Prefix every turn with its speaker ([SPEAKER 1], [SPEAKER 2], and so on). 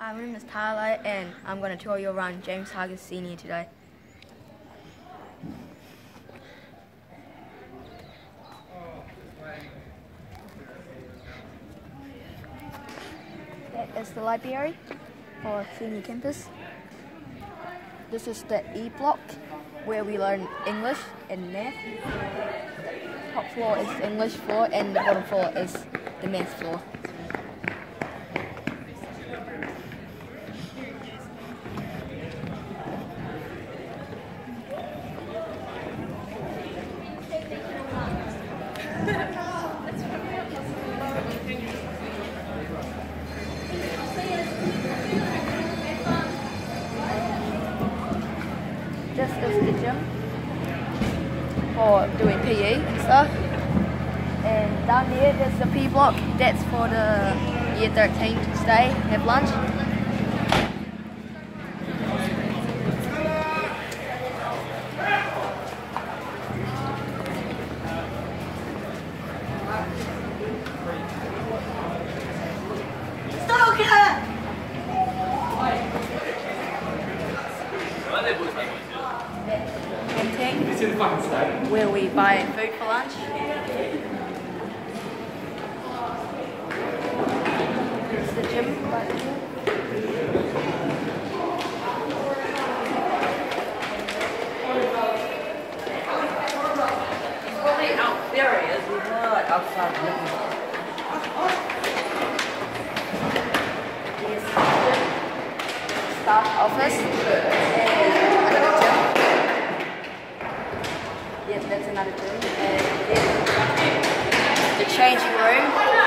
[SPEAKER 1] Hi, my name is Talay, and I'm going to tour you around James Hargest Senior today. That is the library for senior campus. This is the E block where we learn English and math. The top floor is English floor, and the bottom floor is the math floor. This is the gym for doing PE and stuff. And down there, there's the P block. That's for the year 13 to stay, have lunch. Canteen, where we buy food for lunch. It's the gym right here.
[SPEAKER 2] There he is. He's not outside looking.
[SPEAKER 1] The gym, staff office, and another gym. Yep, that's another gym. And here's the changing room